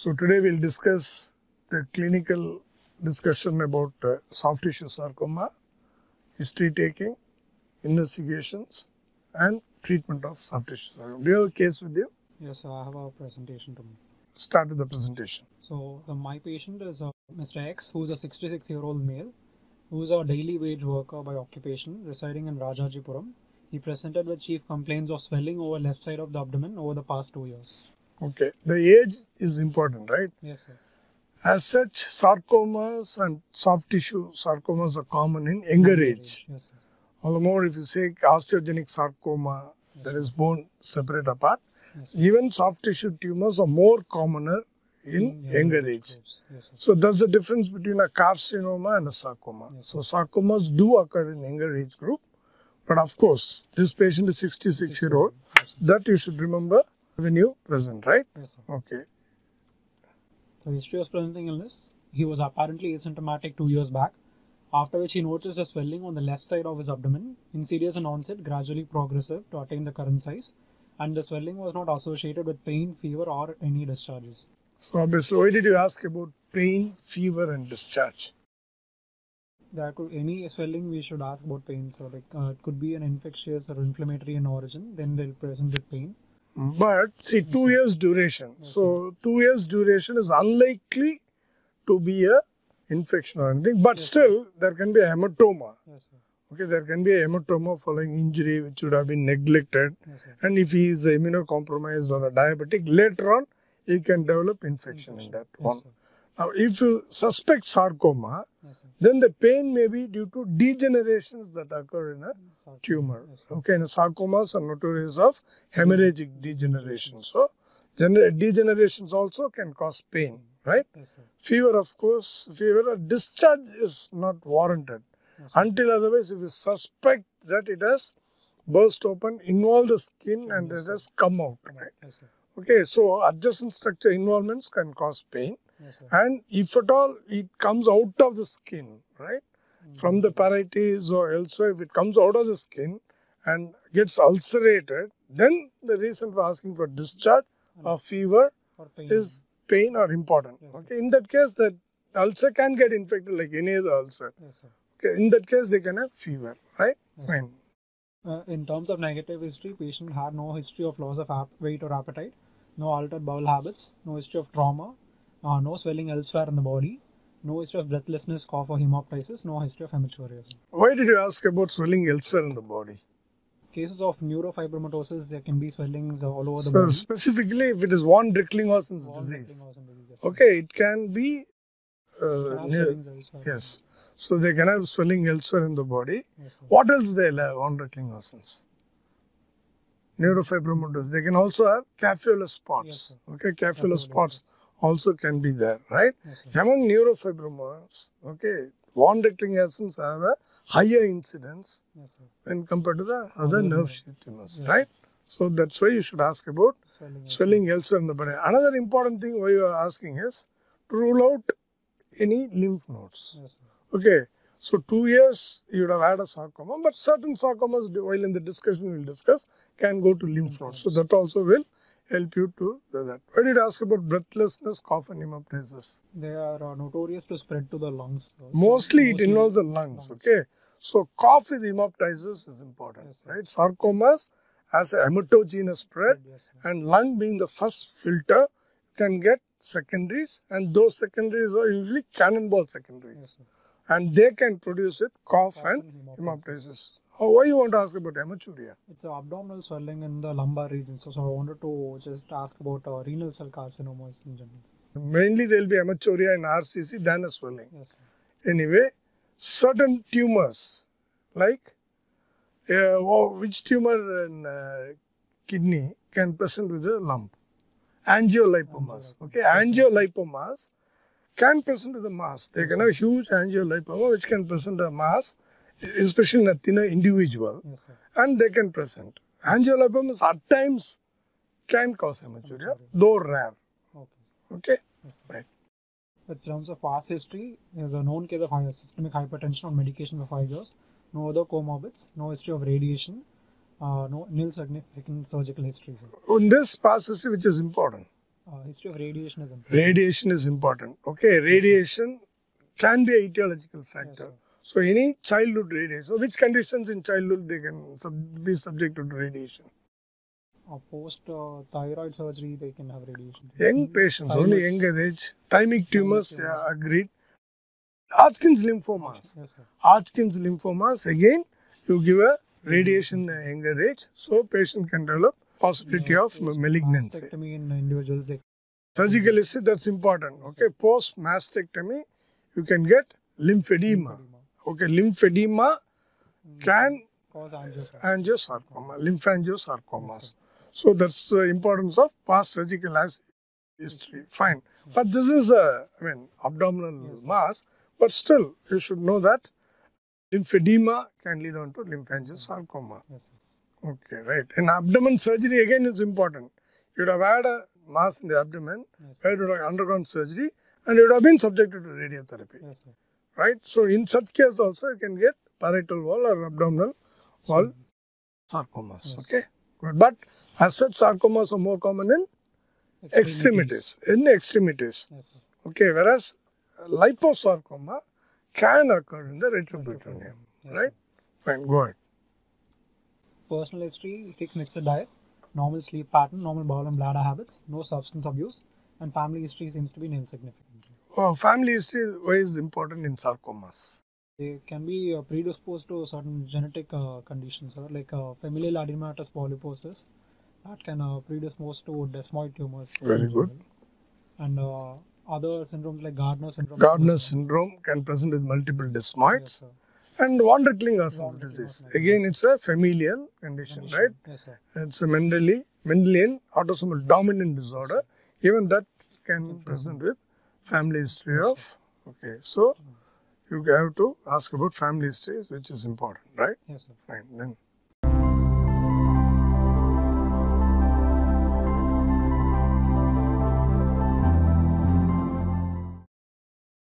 So today we'll discuss the clinical discussion about uh, soft tissue sarcoma, history taking, investigations, and treatment of soft tissue sarcoma. Do you have a case with you? Yes, sir, I have a presentation to me. Start with the presentation. So, uh, my patient is uh, Mr. X, who's a 66 year old male, who's a daily wage worker by occupation, residing in Rajajipuram. He presented with chief complaints of swelling over left side of the abdomen over the past two years. Okay, the age is important, right? Yes, sir. As such, sarcomas and soft tissue sarcomas are common in younger age. Yes, sir. All the more if you say osteogenic sarcoma, that is bone separate apart. Yes. Even soft tissue tumors are more commoner in younger age. Yes, sir. So that's the difference between a carcinoma and a sarcoma. Yes. So sarcomas do occur in younger age group, but of course this patient is 66 year old. Yes. That you should remember you present, right? Yes, sir. Okay. So, history of presenting illness. He was apparently asymptomatic two years back, after which he noticed a swelling on the left side of his abdomen, insidious in onset, gradually progressive to attain the current size, and the swelling was not associated with pain, fever, or any discharges. So obviously, why did you ask about pain, fever, and discharge? There could any swelling we should ask about pain. So like uh, it could be an infectious or inflammatory in origin, then they'll present with pain. But see, two years duration. So two years duration is unlikely to be a infection or anything. But still, there can be a hematoma. Yes, sir. Okay, there can be a hematoma following injury which should have been neglected. Yes. And if he is immunocompromised or a diabetic, later on he can develop infection in that one. Now, if you suspect sarcoma, Yes, then the pain may be due to degenerations that occur in a Sorry. tumor. Yes. Okay, and sarcomas are notorious of hemorrhagic degeneration. So, gener- degenerations also can cause pain, right? Yes. Fever, of course, fever or discharge is not warranted until otherwise, if you suspect that it has burst open, involve the skin, and it has come out, right? Yes. Okay, so adjacent structure involvements can cause pain, Yes, and if at all it comes out of the skin, right? From the parietes or elsewhere, if it comes out of the skin and gets ulcerated, then the reason for asking for discharge or fever Or pain. is pain or important. Yes. Okay, in that case, that ulcer can get infected like any other ulcer. Yes, sir. Okay, in that case, they can have fever, right? Fine. Uh, in terms of negative history, patient had no history of loss of ap- weight or appetite, no altered bowel habits, no history of trauma, uh, no swelling elsewhere in the body, no history of breathlessness, cough or hemoptysis, no history of hematuria. Why did you ask about swelling elsewhere in the body? Cases of neurofibromatosis, there can be swellings all over the So body. specifically, if it is von Recklinghausen's Von disease, disease, okay, it can be. Uh, yes, so they can have swelling elsewhere in the body. Yes. What else they have von Recklinghausen's? Neurofibromatosis. They can also have café au lait spots. Yes, okay, Café au lait spots also can be there, right? Sir. Among neurofibromas, okay, von Recklinghausen's have a higher incidence Yes, when compared to the other nerve sheath tumors, Yes, right? So that's why you should ask about Swelling. elsewhere. swelling elsewhere in the body. Another important thing why you are asking is to rule out any lymph nodes. Yes. Okay, so two years you would have had a sarcoma, but certain sarcomas, while in the discussion we will discuss, can go to lymph nodes. So that also will help you to do that. Why did ask about breathlessness, cough, and hemoptysis? They are uh, notorious to spread to the lungs. though. Mostly it involves the lungs, okay? So cough with hemoptysis is important, Yes, right? Sarcomas as a hematogenous spread Yes, and lung being the first filter can get secondaries and those secondaries are usually cannonball secondaries Yes, and they can produce with cough, Cough and and hemoptysis. Oh, why you want to ask about hematuria? It's abdominal swelling in the lumbar region. So, so I wanted to just ask about uh, renal cell carcinomas in general. Mainly there will be hematuria in RCC than a swelling. Yes, sir. Anyway, certain tumors like uh, oh, which tumor in uh, kidney can present with a lump? Angiolipomas. Okay, angiolipomas can present with a mass. They can have huge angiolipoma which can present a mass, especially not in a thinner individual, Yes, and they can present. Angiolipomas at times can cause hematuria, though rare. Okay. Okay, Yes, right. In terms of past history, there's a known case of systemic hypertension on medication for five years. No other comorbids. No history of radiation. Uh, no nil significant surgical history. Sir. In this past history, which is important, uh, history of radiation is important. Radiation is important. Okay, radiation can be a etiological factor. sir. So any childhood radiation. So which conditions in childhood they can sub- be subjected to radiation? Uh, post uh, thyroid surgery, they can have radiation. Young patients, only Thymus. younger age. Thymic tumors, tumors. yeah, agreed. Hodgkin's lymphomas. Yes, sir. Hodgkin's lymphomas, again, you give a radiation at a younger age, so patient can develop possibility of Post malignancy. Mastectomy in individuals. Surgical history, that's important. Okay, post mastectomy, you can get lymphedema. Okay, lymphedema hmm. can cause angiosarcoma. angiosarcoma, lymphangiosarcomas. So that's the importance of past surgical history. Fine. Hmm. But this is a, I mean, abdominal Yes, mass, but still you should know that lymphedema can lead on to lymphangiosarcoma. Hmm. Yes. Okay, right. In abdomen surgery again is important. You'd have had a mass in the abdomen, Yes, where you would have undergone surgery, and you would have been subjected to radiotherapy. Yes, sir. Right? So in such case also you can get parietal wall or abdominal wall sarcomas. Yes. Okay. Good. But as such sarcomas are more common in extremities. In extremities. Yes, sir. Okay. Whereas liposarcoma can occur in the retroperitoneum. Yes, Right? Fine. Go ahead. Personal history takes mixed diet, normal sleep pattern, normal bowel and bladder habits, no substance abuse, and family history seems to be insignificant. Oh, family history is important in sarcomas. They can be uh, predisposed to certain genetic uh, conditions, sir, like uh, familial adenomatous polyposis that can uh, predispose to desmoid tumors. Very good. And uh, other syndromes like Gardner syndrome. Gardner syndrome can present with multiple Yes, desmoids sir. and von Recklinghausen's disease. Again, it's a familial condition, right? Yes, sir. It's a Mendeli, Mendelian autosomal dominant disorder. Even that can present with family history of. Okay, so you have to ask about family history, which is important, right? Yes, sir. Fine. Then